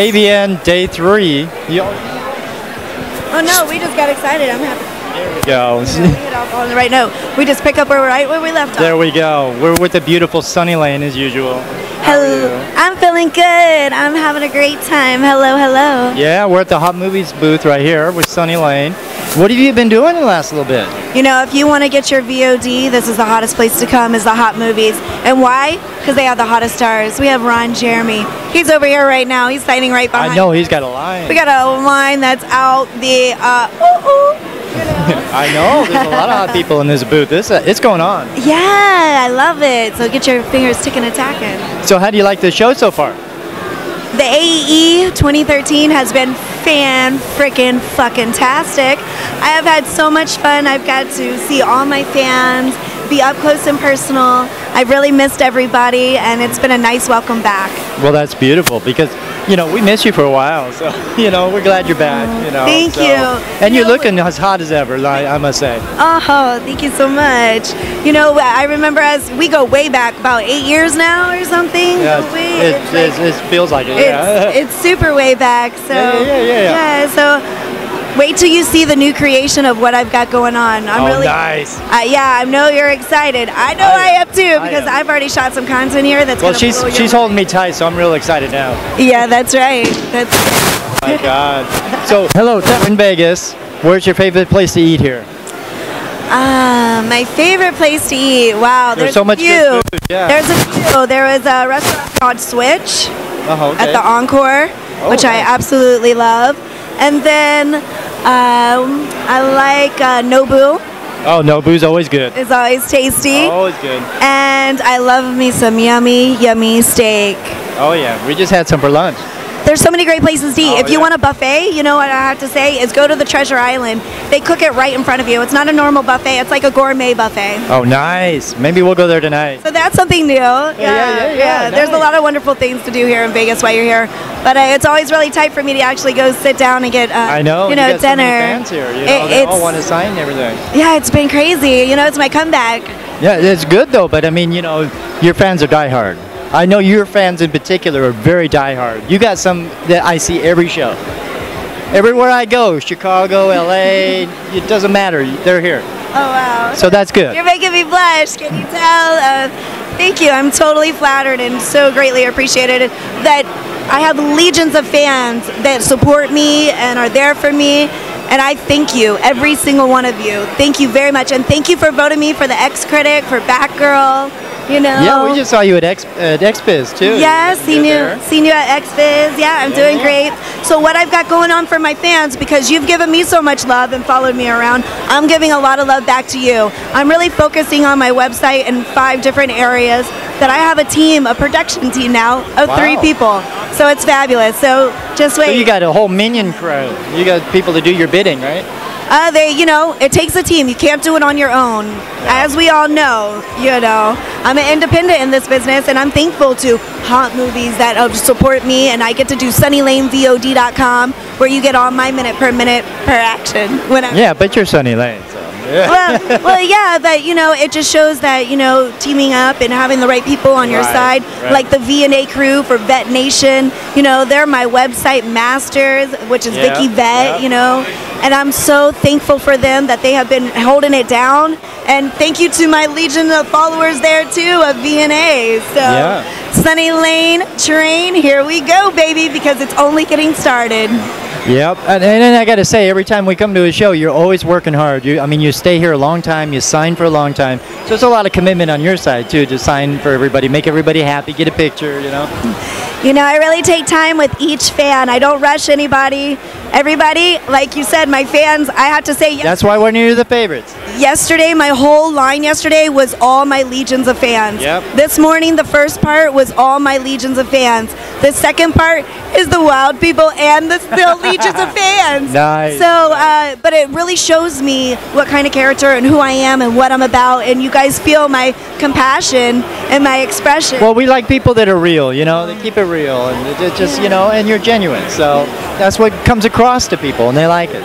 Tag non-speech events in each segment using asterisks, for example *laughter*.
AVN day three. Oh no, we just got excited. I'm happy. there we go. We on the right note. We just pick up where we're right where we left off. There we go. We're with the beautiful Sunny Lane as usual. Hello. I'm feeling good. I'm having a great time. Hello, hello. Yeah, we're at the Hot Movies booth right here with Sunny Lane. What have you been doing the last little bit? You know, if you want to get your VOD, this is the hottest place to come is the Hot Movies. And why? Because they have the hottest stars. We have Ron Jeremy. He's over here right now. He's standing right behind. I know he's got a line. We got a line that's out the uh ooh, ooh. *laughs* I know. There's a lot of hot people in this booth. This uh, it's going on. Yeah, I love it. So get your fingers ticking and tacking. So how do you like the show so far? The AE 2013 has been fan freaking fucking tastic. I have had so much fun. I've got to see all my fans, be up close and personal. I've really missed everybody, and it's been a nice welcome back. Well, that's beautiful because you know we missed you for a while. So *laughs* you know we're glad you're back. You know. Thank so- you. And You you're looking as hot as ever. I, I must say. Oh, thank you so much. You know, I remember as we go way back, about eight years now or something. Yeah, it, like- it, feels like it. Yeah. It's, it's super way back. So *laughs* Yeah, yeah, yeah, yeah. yeah, So wait till you see the new creation of what I've got going on. I'm oh, really nice. uh, yeah, I know you're excited. I know I I, am. too because. I've already shot some content here. That's Well, she's she's holding me tight, so I'm real excited now. Yeah, that's right. That's Oh My God. *laughs* So, hello, in Vegas. Where's your favorite place to eat here? uh, my favorite place to eat. Wow, There's there's, so a much few. good food, yeah. There's a few. There was a restaurant called Switch. Oh, okay. at the Encore, Oh, which I absolutely love. And then um, I like uh, Nobu. oh, Nobu's always good. It's always tasty. Always good. And I love me some yummy, yummy steak. Oh yeah, we just had some for lunch. There's so many great places to eat. Oh, if you yeah. want a buffet, you know what I have to say is go to the Treasure Island. They cook it right in front of you. It's not a normal buffet. It's like a gourmet buffet. Oh, nice. Maybe we'll go there tonight. So that's something new. Yeah, yeah, yeah, There's a lot of wonderful things to do here in Vegas while you're here. But uh, it's always really tight for me to actually go sit down and get, uh, I know. you know, so dinner. many fans here. You It- know, they all want to sign everything. Yeah, it's been crazy. You know, it's my comeback. Yeah, it's good though. But I mean, you know, your fans are diehard. I know your fans in particular are very diehard. You got some that I see every show. Everywhere I go, Chicago, LA, it doesn't matter. They're here. Oh wow. So that's good. You're making me blush. Can you tell? Uh, thank you. I'm totally flattered and so greatly appreciated that I have legions of fans that support me and are there for me. And I thank you, every single one of you. Thank you very much. And thank you for voting me for the X Critic, for Batgirl. You know? Yeah, we just saw you at X at XBiz too. Yes, seen you, there. seen you at XBiz. Yeah, I'm doing mm-hmm. great. So what I've got going on for my fans, because you've given me so much love and followed me around, I'm giving a lot of love back to you. I'm really focusing on my website in five different areas. That I have a team, a production team now of three people. So it's fabulous. So just wait. So you got a whole minion crew. You got people to do your bidding, right? Uh, they, you know, it takes a team. You can't do it on your own. As we all know, you know, I'm an independent in this business, and I'm thankful to hot movies that uh, support me, and I get to do SunnyLaneVOD.com, where you get all my minute per minute per action. Whenever. Yeah, but you're Sunny Lane. Yeah. well, well, yeah, but you know, it just shows that you know, teaming up and having the right people on your Right, side, right. like the V&A crew for Vet Nation. You know, they're my website masters, which is Yeah, Vicky Vette. yeah. You know, and I'm so thankful for them that they have been holding it down. And thank you to my legion of followers there too of V&A. So, Yeah. Sunny Lane Train, here we go, baby, because it's only getting started. Yep, and, and then I got to say, every time we come to a show, you're always working hard. You, I mean, you stay here a long time, you sign for a long time, so it's a lot of commitment on your side too to sign for everybody, make everybody happy, get a picture, you know. *laughs* You know, I really take time with each fan. I don't rush anybody. Everybody, like you said, my fans, I have to say, That's why we're near the favorites. yesterday, my whole line yesterday was all my legions of fans. Yep. This morning, the first part was all my legions of fans. The second part is the wild people and the, the *laughs* legions of fans. Nice. So, uh, but it really shows me what kind of character and who I am and what I'm about. And you guys feel my compassion and my expression. Well, we like people that are real, you know, they keep it real, and it- it just, you know, and you're genuine. So that's what comes across to people, and they like it.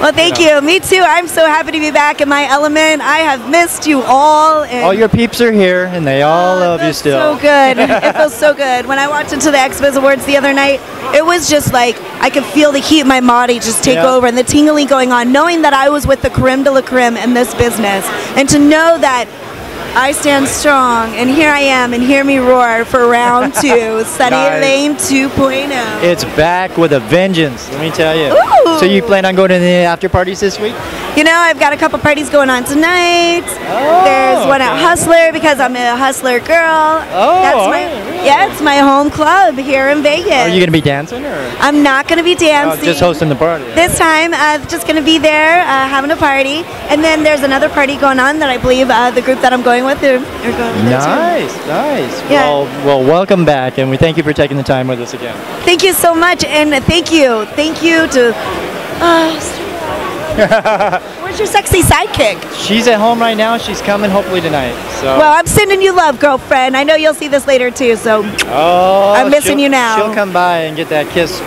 Well, thank Yeah. you. Me too. I'm so happy to be back in my element. I have missed you all. And All your peeps are here, and they all Oh, love you still. So good. *laughs* it feels so good. When I walked into the XBiz Awards the other night, it was just like I could feel the heat in my body just take Yeah. over and the tingling going on, knowing that I was with the creme de la creme in this business, and to know that. I stand strong, and here I am, and hear me roar for round *laughs* two, Sunny Nice. Lane 2.0. It's back with a vengeance, let me tell you. Ooh. So you plan on going to the after parties this week? You know, I've got a couple parties going on tonight. Oh, There's one at. Hustler because I'm a Hustler girl. Oh, That's my, right, really? yeah, it's my home club here in Vegas. Are you going to be dancing or I'm not going to be dancing. oh, just hosting the party? This time, uh, just going to be there uh, having a party. And then there's another party going on that I believe uh, the group that I'm going with are, are going with. Nice, nice. Yeah. Well, well, welcome back, and we thank you for taking the time with us again. Thank you so much. And thank you. Thank you to. Uh, *laughs* where's your sexy sidekick? She's at home right now. She's coming hopefully tonight. So. Well, I'm sending you love, girlfriend. I know you'll see this later too, so oh, I'm missing you now. She'll come by and get that kiss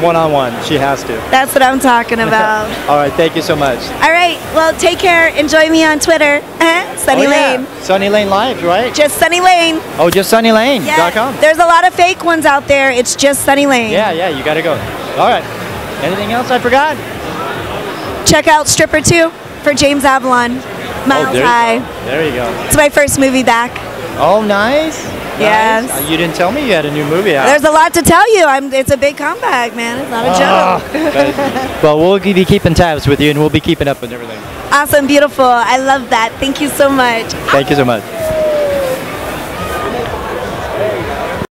one on one. She has to. that's what I'm talking *laughs* about. All right, thank you so much. All right, well, take care. Enjoy me on Twitter. Uh, *laughs* Sunny oh, yeah. Lane. Sunny Lane Live, right? Just Sunny Lane. Oh, just sunnylane.com. Yeah. There's a lot of fake ones out there. It's just Sunny Lane. Yeah, yeah, you gotta go. All right. Anything else I forgot? Check out Stripper 2 for James Avalon. Miles oh, there High. You. There you go. It's my first movie back. Oh, nice. Yes. Nice. You didn't tell me you had a new movie out. There's a lot to tell you. I'm, it's a big comeback, man. It's not a Ah, joke. *laughs* well, we'll be keeping tabs with you, and we'll be keeping up with everything. Awesome, beautiful. I love that. Thank you so much. Thank you so much.